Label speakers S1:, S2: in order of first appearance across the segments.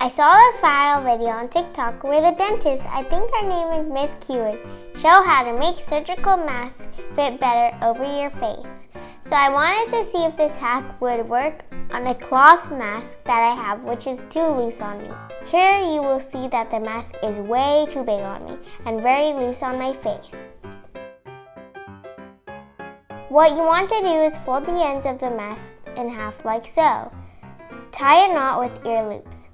S1: I saw this viral video on TikTok where the dentist, I think her name is Miss Cuid, show how to make surgical masks fit better over your face. So I wanted to see if this hack would work on a cloth mask that I have which is too loose on me. Here you will see that the mask is way too big on me and very loose on my face. What you want to do is fold the ends of the mask in half like so. Tie a knot with ear loops.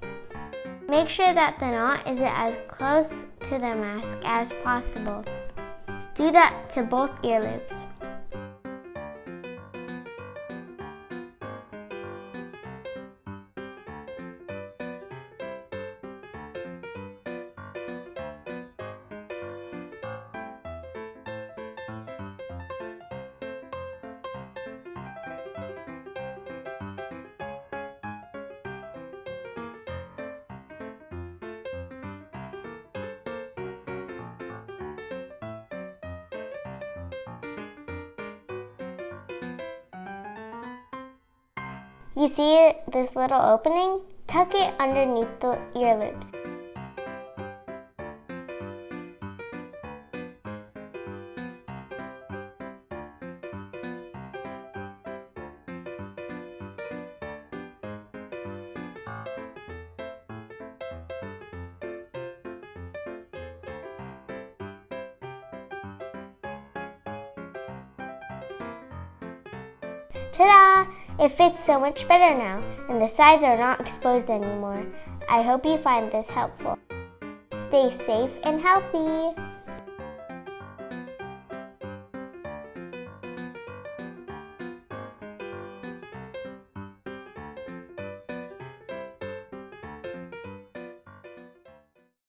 S1: Make sure that the knot is as close to the mask as possible. Do that to both ear loops. You see this little opening? Tuck it underneath the ear loops. Ta-da! It fits so much better now, and the sides are not exposed anymore. I hope you find this helpful. Stay safe and healthy!